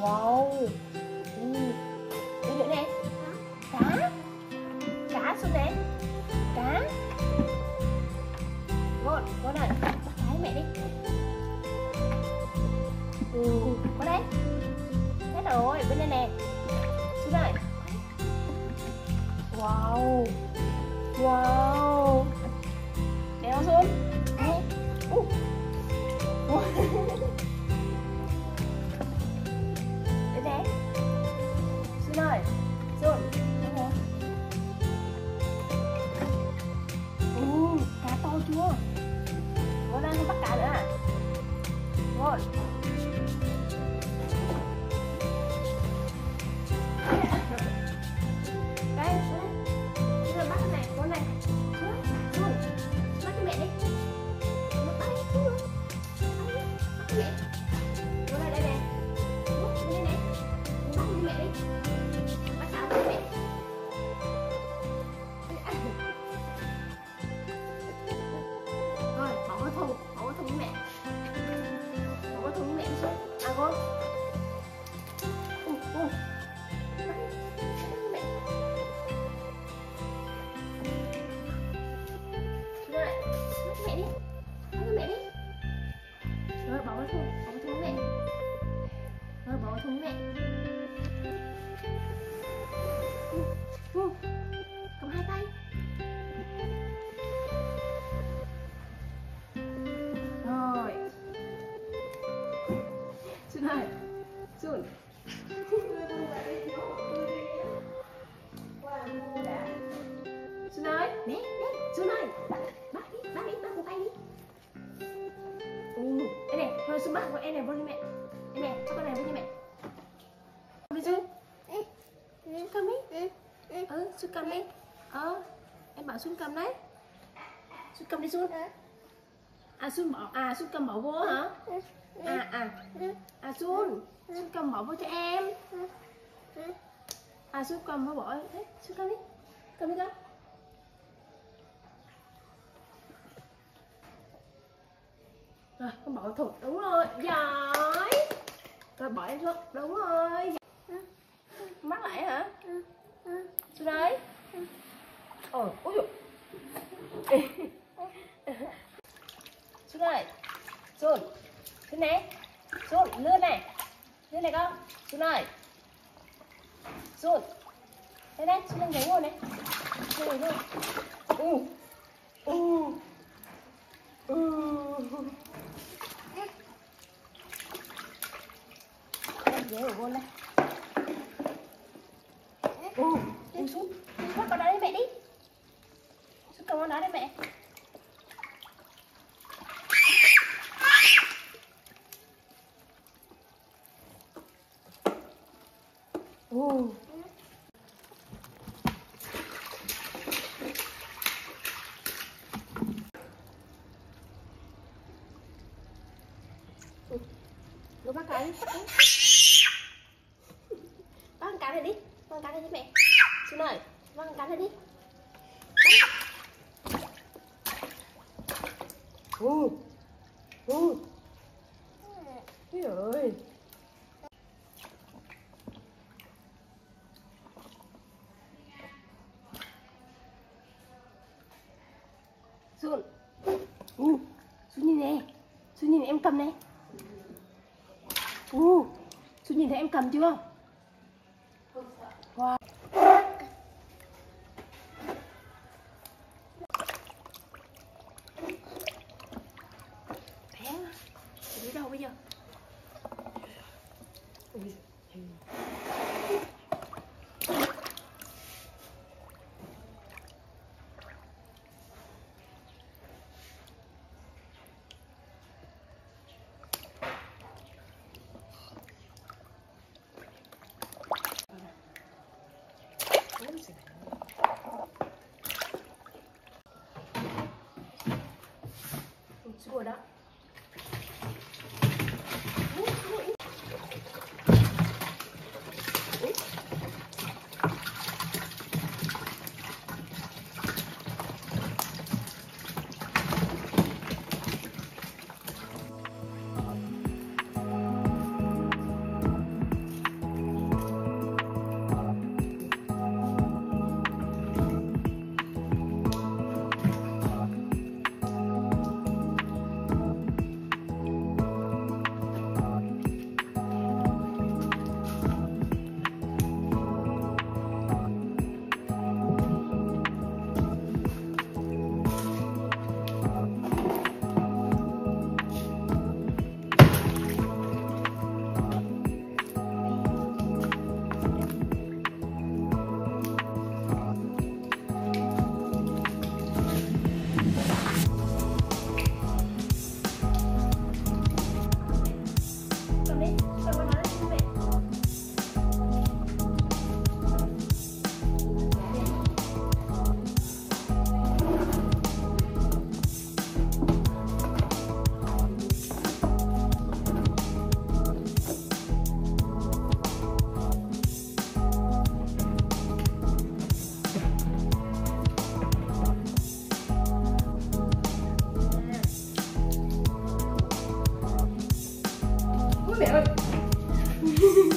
wow. Ừ. đi nữa nè. Cá. Cá xuống nè. Cá. Ngon ngon này bắt cá mẹ đi. Ừ có đây. Hết rồi, bên đây nè. Xuống đây. Wow. Xuân xuống bắt của em này vô đi mẹ. Em này, cho con này vô đi mẹ. Đi chứ Xuống. Cầm đi. Ừ, xuống cầm đi. Ờ, em bảo xuống cầm đấy. Xuống cầm đi xuống. À xuống bỏ, à xuống cầm bỏ vô hả? À, à. À xuống, xuống cầm bỏ vô cho em. À xuống cầm bỏ bỏ. Đấy, xuống cầm đi. Cầm đi con. Rồi, con bỏ vào. Đúng rồi, giỏi. Rồi bỏ em xuống. Đúng rồi. Mắc lại hả? Xuống đây. Ờ, ôi dồi. Xuống đây. Xuống. Xuống này Xuống, lươn này. Lươn này con. Xuống đây. Xuống. Đây đây, xuống đây ghế ngồi này. Ngồi ngồi. Ừ. Ừ ở gôn này ừ đi xuống đi bắt con đá đi mẹ đi. Xuống con đá đi mẹ. Ừ Lu bắt cái Bắt con cá này đi Bắt con cá này đi mẹ. Xuân ơi con cá này đi Ừ Ừ Ôi ơi. Xuân. Ừ Xuân nhìn nè. Xuân nhìn em cầm này Ừ Xuân nhìn thấy em cầm chưa ほら。Yeah.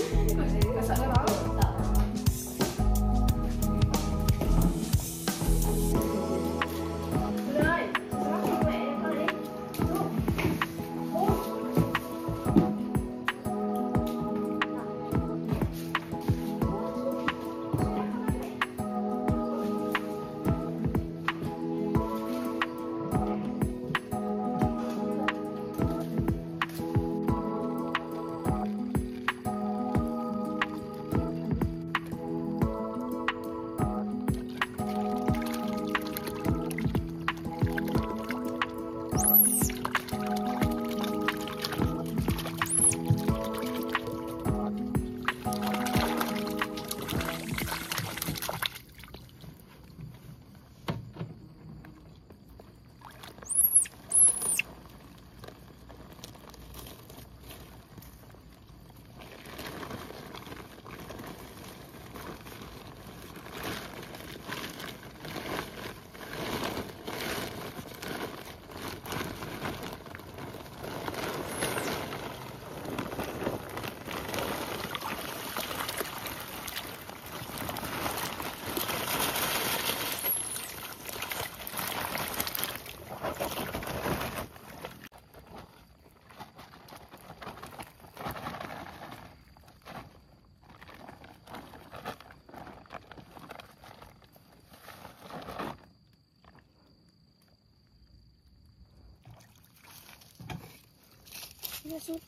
라 xuống.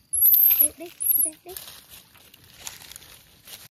Đây đi đi đi.